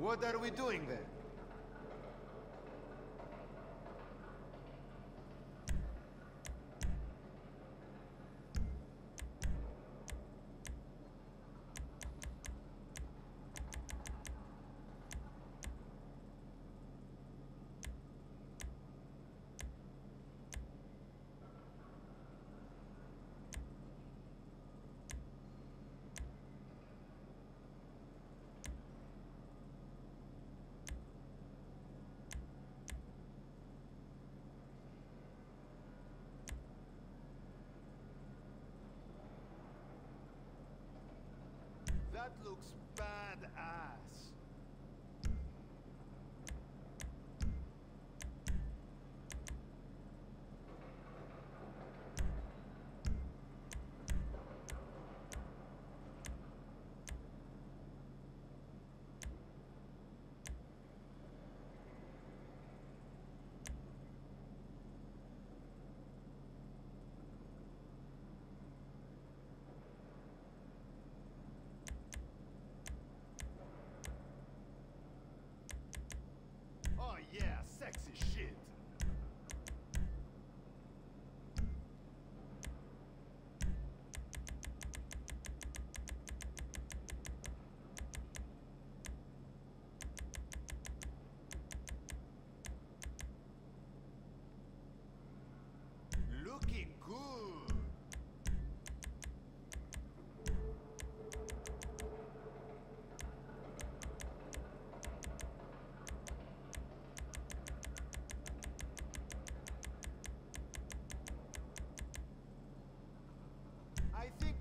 What are we doing there? That looks badass.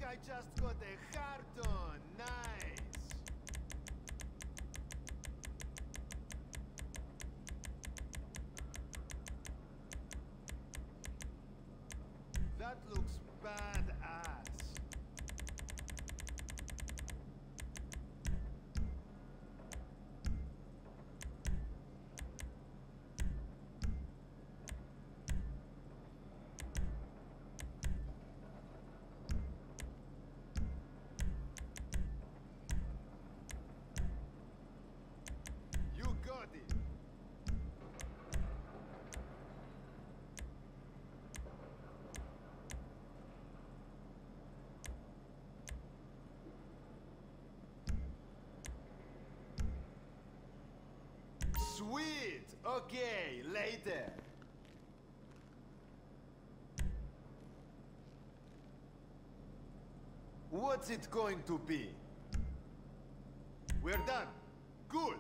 I just got a heart on. Nice. That looks badass. You got it. Sweet. Okay, later. What's it going to be? We're done. Cool.